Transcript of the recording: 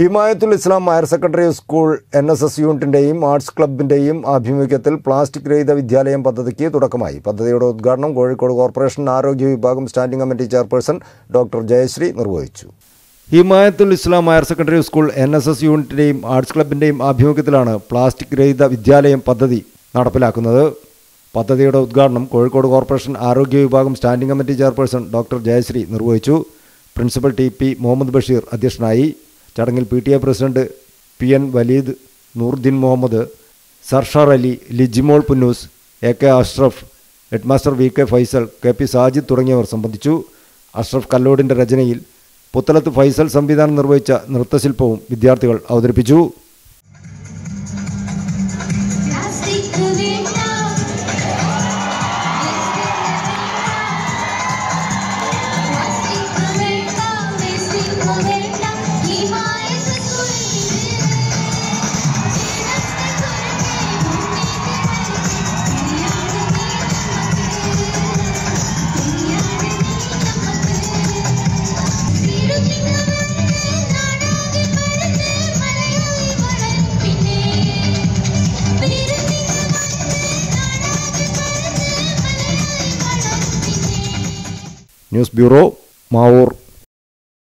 Himayathul Islam higher secondary school N S S യൂണിറ്റിന്റെയും arts ക്ലബിന്റെയും ആഭിമുഖ്യത്തിൽ plastic രഹിത വിദ്യാലയം പദ്ധതിക്ക് തുടക്കമായി. പദ്ധതിയുടെ ഉദ്ഘാടനം കോഴിക്കോട് കോർപ്പറേഷൻ ആരോഗ്യ വിഭാഗം standing committee chairperson doctor Jayashree നിർവഹിച്ചു. Himayathul Islam higher secondary school N S S യൂണിറ്റിന്റെയും arts ക്ലബിന്റെയും ആഭിമുഖ്യത്തിലാണ് പ്ലാസ്റ്റിക് രഹിത വിദ്യാലയം പദ്ധതി നടപ്പിലാക്കുന്നത്. പദ്ധതിയുടെ ഉദ്ഘാടനം കോഴിക്കോട് കോർപ്പറേഷൻ ആരോഗ്യ വിഭാഗം standing committee chairperson doctor Jayashree നിർവഹിച്ചു. Principal T P Muhammad Basheer അധ്യക്ഷനായി. ചടങ്ങിൽ P T A president P N Valeed Nooruddeen Muhammad Sarshar Ali Lijimol Punnoose A K Ashraf headmaster V K Faisal K P Sajid തുടങ്ങിയവർ സംബന്ധിച്ചു. അഷ്റഫ് കല്ലോടിന്റെ രചനയിൽ പുത്തലത്ത് ഫൈസൽ സംവിധാനം നിർവഹിച്ച നൃത്തശില്പവും വിദ്യാർത്ഥികൾ അവതരിപ്പിച്ചു. Ньюсбюро Маур.